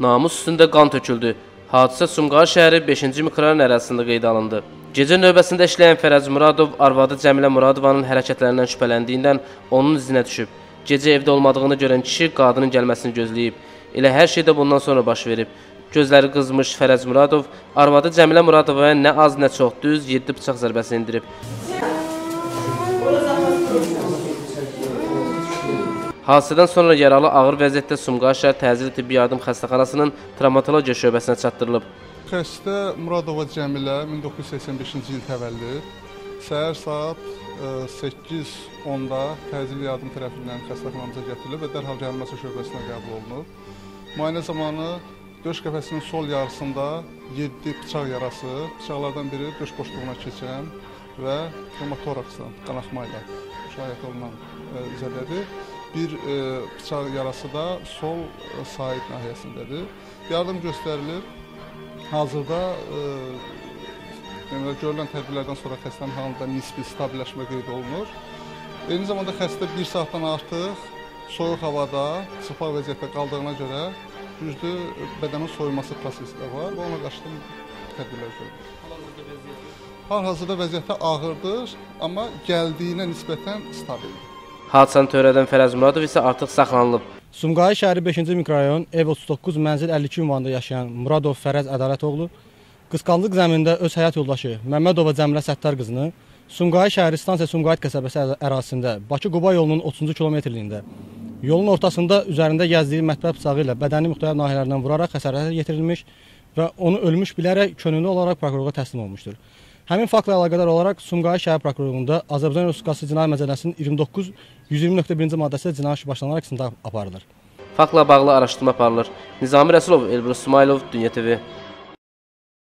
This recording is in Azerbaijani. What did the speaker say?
Namus üstündə qan töküldü. Hadisə Sumqayıt şəhəri 5-ci mikrorayon ərazisində qeydə alındı. Gecə növbəsində işləyən Fərəz Muradov arvadı Cəmilə Muradovanın hərəkətlərindən şübhələndiyindən onun izinə düşüb. Gecə evdə olmadığını görən kişi qadının gəlməsini gözləyib. Elə hər şey də bundan sonra baş verib. Gözləri qızmış Fərəz Muradov arvadı Cəmilə Muradovaya nə az nə çox düz 7 bıçaq zərbəsi endirib. Hadisədən sonra yaralı ağır vəziyyətdə Sumqayıt şəhər təcili tibbi yardım xəstəxanasının travmatologiya şöbəsinə çatdırılıb. Xəstə Muradova Cəmilə 1985-ci il təvəllüd. Səhər saat e, 8:10-da təcili yardım tərəfindən xəstəxanamıza gətirilib və dərhal reanimasiya şöbəsinə qəbul olunub. Müayinə zamanı döş qəfəsinin sol yarısında 7 bıçaq yarası, bıçaqlardan biri döş boşluğuna keçən və hemotoraksdan qanaxma ilə müşahidə olunan e, zədədir. Bir e, bıçaq yarası da sol e, sahib nahiyəsindədir. Yardım göstərilib. Hazırda e, deməli görülən tədbirlərdən sonra xəstənin halında nisbi stabilləşmə qeyd olunur. Eyni zamanda xəstə 1 saatdan artıq soyuq havada, çırpaq vəziyyətdə qaldığına görə düzdür bədənin soyuması prosesi də var və ona qarşı tədbirlər görülür. Hal-hazırda vəziyyəti ağırdır, amma gəldiyinə nisbətən stabildir. Hadisəni törədən Fərəz Muradov isə artıq saxlanılıb. Sumqayıt şəhəri 5-ci mikrorayon ev 39 mənzil 52 ünvanında yaşayan Muradov Fərəz Ədalətoğlu qısqanlıq zəminində öz həyat yoldaşı Məmmədova Cəmilə Səttar qızını Sumqayıt şəhəri stansiya Sumqayıt qəsəbəsi ərazisində Bakı-Quba yolunun 30-cu kilometrliyində yolun ortasında üzərində gəzdiyi mətbəx bıçağı ilə bədəni müxtəlif nahiyələrindən vuraraq xəsarət yetirilmiş və onu ölmüş bilərək könüllü olaraq prokurorluğa təslim olmuşdur. Həmin faktla əlaqədar olaraq Sumqayıt şəhər prokurorluğunda Azərbaycan Respublikası Cinayət Məcəlləsinin 29 120.1-ci maddəsi cinayət işi başlanaraq istintaq aparılır. Faktla bağlı araşdırma aparılır. Nizami Rəsulov, Elbrus İsmailov, Dünya TV.